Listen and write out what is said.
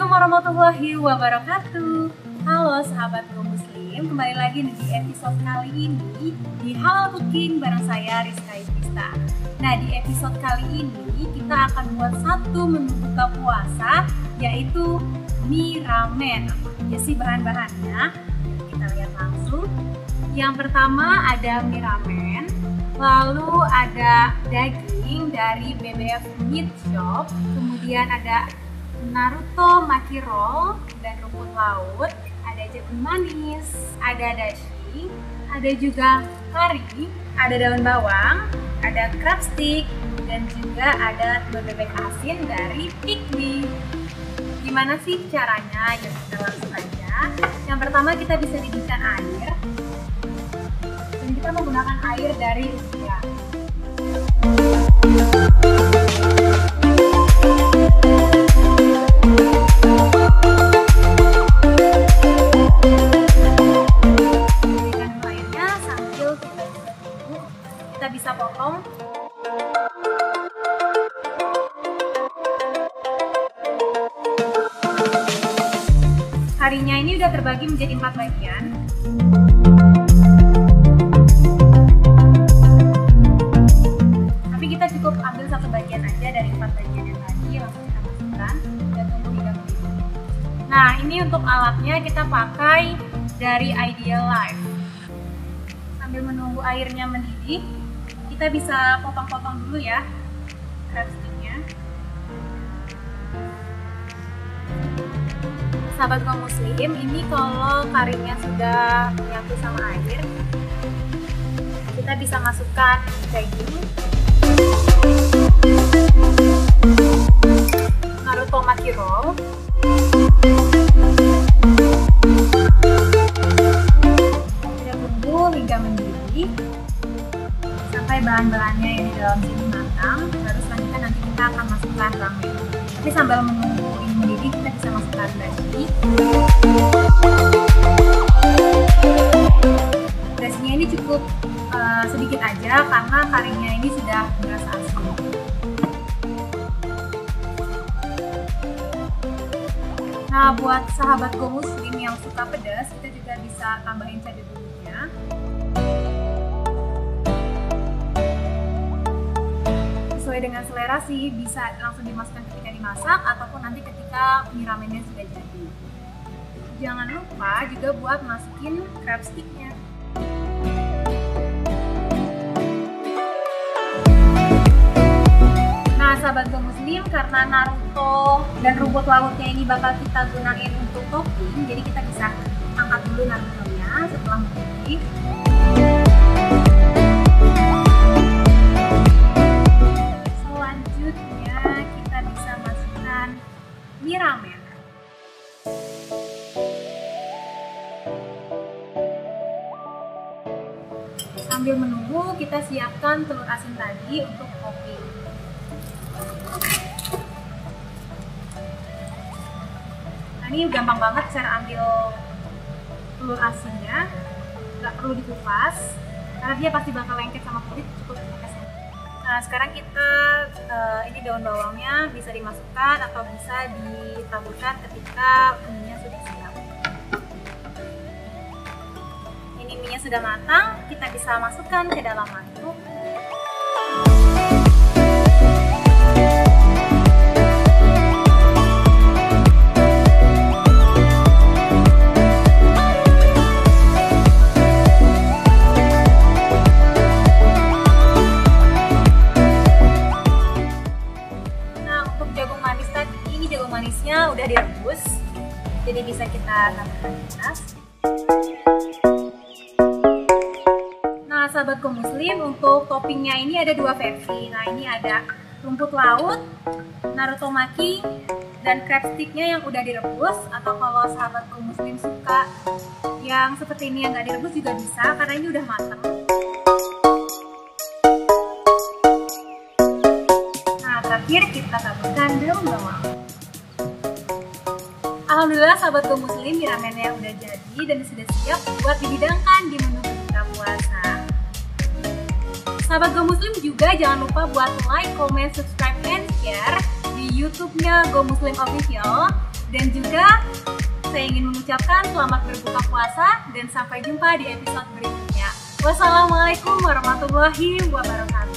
warahmatullahi wabarakatuh. Halo sahabat Go Muslim, kembali lagi di episode kali ini di Halal Cooking bareng saya Rizka Ibrista. Nah di episode kali ini kita akan buat satu menu buka puasa yaitu mie ramen. Apa sih bahan-bahannya? Kita lihat langsung. Yang pertama ada mie ramen, lalu ada daging dari BBF Meat Shop, kemudian ada Naruto Maki Roll dan rumput laut, ada jagung manis, ada dashi, ada juga kari, ada daun bawang, ada crab stick, dan juga ada telur bebek asin dari Pikmi. Gimana sih caranya? Yuk kita langsung aja. Yang pertama kita bisa didihkan air. Dan kita menggunakan air dari Rusia. Harinya ini udah terbagi menjadi empat bagian. Tapi kita cukup ambil satu bagian aja dari empat bagian yang tadi langsung kita masukkan dan tunggu hingga mendidih nah ini untuk alatnya kita pakai dari Ideal Life. Sambil menunggu airnya mendidih kita bisa potong-potong dulu ya crab sticknya sahabat kaum muslim ini kalau karinya sudah menyatu sama air kita bisa masukkan daging. Naruto Maki Roll kita tunggu hingga mendidih. Sampai bahan-bahannya yang di dalam sini matang. Baru selanjutnya nanti kita akan masukkan ramen. Tapi sambil menunggu ini kita bisa masukkan dashi dashinya ini. Cukup uh, sedikit aja karena karinya ini sudah berasa asin nah buat sahabat go muslim yang suka pedas kita juga bisa tambahin cabai bumbunya. Sesuai dengan selera sih bisa langsung dimasukkan ketika dimasak ataupun nanti ketika mie ramennya sudah jadi. Jangan lupa juga buat masukin crab sticknya. Nah sahabat go muslim karena Naruto dan rumput lautnya ini bakal kita gunain untuk topping jadi kita bisa angkat dulu Naruto-nya setelah mendidih sambil menunggu kita siapkan telur asin tadi untuk topping nah ini gampang banget cara ambil telur asinnya. Nggak perlu dikupas karena dia pasti bakal lengket sama kulit cukup Nah, sekarang kita uh, ini daun bawangnya bisa dimasukkan atau bisa ditaburkan ketika mie sudah Ini mie sudah matang, kita bisa masukkan ke dalam mangkuk. manisnya udah direbus jadi bisa kita tambahkan di sahabatku muslim untuk toppingnya ini ada dua versi nah ini ada rumput laut naruto maki dan crab sticknya yang udah direbus atau kalau sahabatku muslim suka yang seperti ini yang nggak direbus juga bisa karena ini udah matang nah terakhir kita taburkan daun bawang Alhamdulillah sahabat go muslim ramennya udah jadi dan sudah siap buat dihidangkan di menu. Sahabat go muslim juga jangan lupa buat like, comment, subscribe, and share di YouTube-nya Go Muslim Official Dan juga saya ingin mengucapkan selamat berbuka puasa dan sampai jumpa di episode berikutnya. Wassalamualaikum warahmatullahi wabarakatuh.